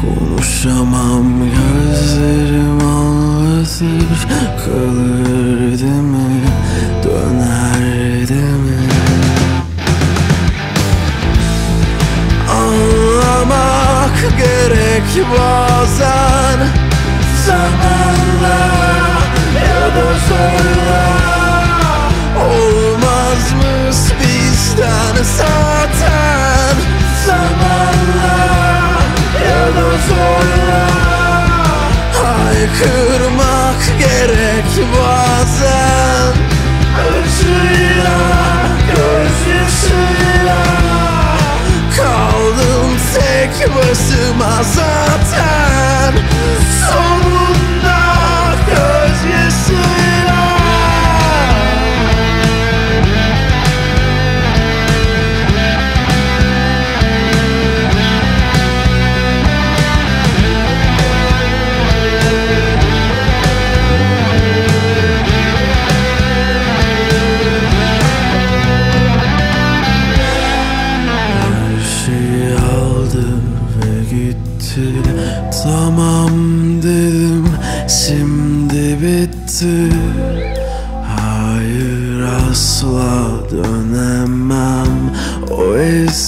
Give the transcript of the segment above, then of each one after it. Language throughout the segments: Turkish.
Konuşamam gözlerim ağlatır Kalır değil mi? Döner değil mi? Anlamak gerek bazen Haykırmak gerek bazen. Acıyla, gözyaşıyla Kaldım tek başıma zaten. Sonunda şimdi bitti. Hayır asla dönemem. O eskidendi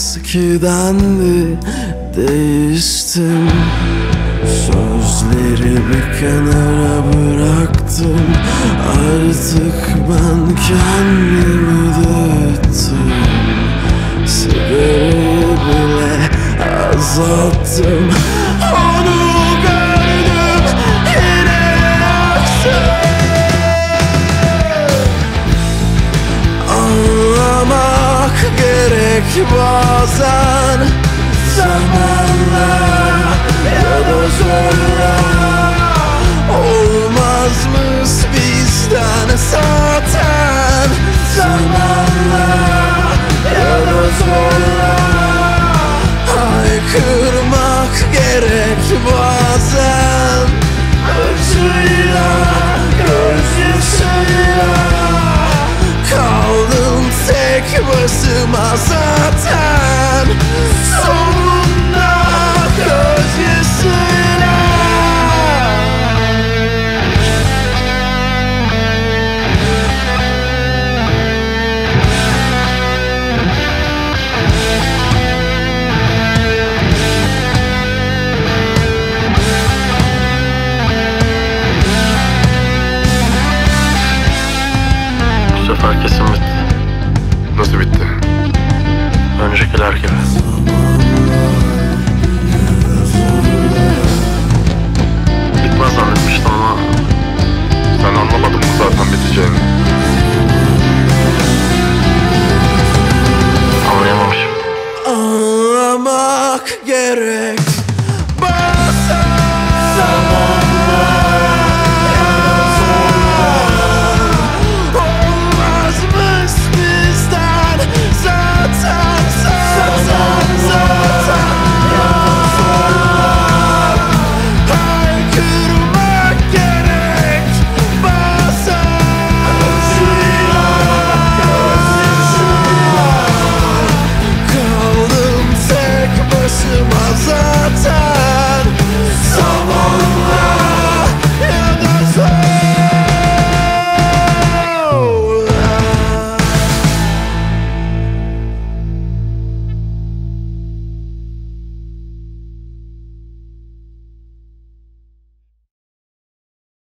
değiştim? Sözleri bir kenara bıraktım. Artık ben kendimi dağıttım Sigarayı bile azalttım. Onu gerek bazen. Zamanla ya da zorla Olmazmış bizden zaten? Zamanla ya da zorla Haykırmak gerek bazen. Acıyla,